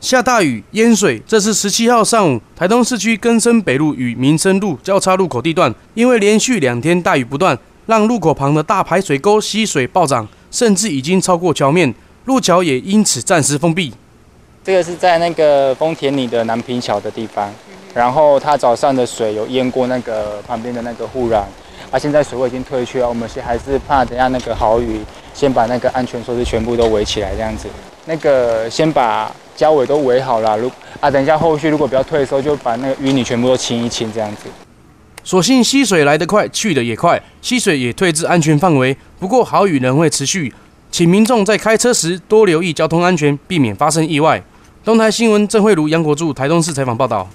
下大雨淹水，这是十七号上午台东市区根生北路与民生路交叉路口地段，因为连续两天大雨不断，让路口旁的大排水沟溪水暴涨，甚至已经超过桥面，路桥也因此暂时封闭。这个是在那个丰田里的南平桥的地方，然后它早上的水有淹过那个旁边的那个护栏，啊，现在水位已经退去了，我们现还是怕等下那个豪雨，先把那个安全措施全部都围起来这样子，那个先把。交尾都围好了，如啊，等一下后续如果比较退的时候，就把那个淤泥全部都清一清，这样子。所幸溪水来得快，去得也快，溪水也退至安全范围。不过好雨仍会持续，请民众在开车时多留意交通安全，避免发生意外。东台新闻郑慧茹、杨国柱台东市采访报道。